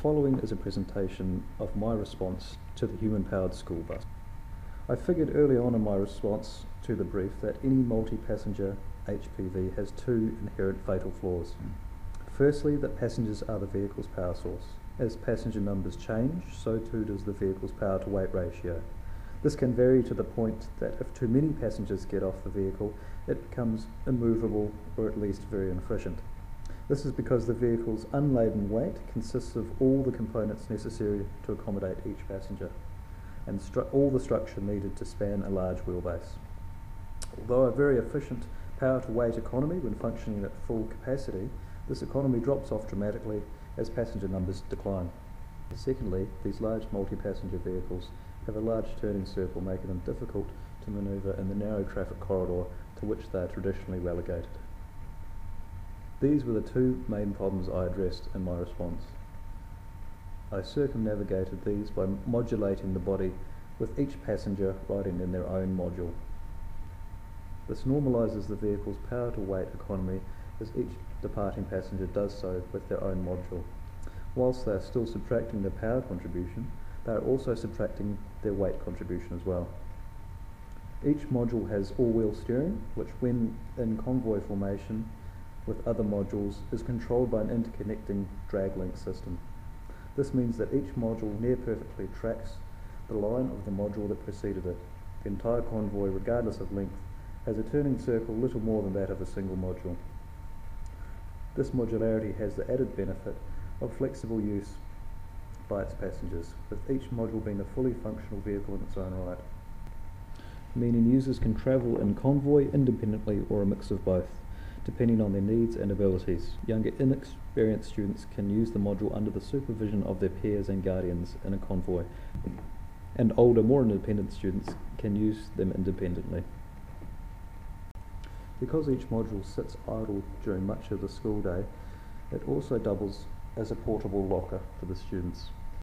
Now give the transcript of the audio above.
following is a presentation of my response to the human-powered school bus. I figured early on in my response to the brief that any multi-passenger HPV has two inherent fatal flaws. Firstly, that passengers are the vehicle's power source. As passenger numbers change, so too does the vehicle's power to weight ratio. This can vary to the point that if too many passengers get off the vehicle, it becomes immovable or at least very inefficient. This is because the vehicle's unladen weight consists of all the components necessary to accommodate each passenger and all the structure needed to span a large wheelbase. Although a very efficient power to weight economy when functioning at full capacity, this economy drops off dramatically as passenger numbers decline. Secondly, these large multi-passenger vehicles have a large turning circle making them difficult to manoeuvre in the narrow traffic corridor to which they are traditionally relegated. These were the two main problems I addressed in my response. I circumnavigated these by modulating the body with each passenger riding in their own module. This normalises the vehicle's power to weight economy as each departing passenger does so with their own module. Whilst they are still subtracting their power contribution, they are also subtracting their weight contribution as well. Each module has all-wheel steering, which when in convoy formation with other modules is controlled by an interconnecting drag link system. This means that each module near perfectly tracks the line of the module that preceded it. The entire convoy, regardless of length, has a turning circle little more than that of a single module. This modularity has the added benefit of flexible use by its passengers, with each module being a fully functional vehicle in its own right, meaning users can travel in convoy independently or a mix of both depending on their needs and abilities. Younger, inexperienced students can use the module under the supervision of their peers and guardians in a convoy, and older, more independent students can use them independently. Because each module sits idle during much of the school day, it also doubles as a portable locker for the students.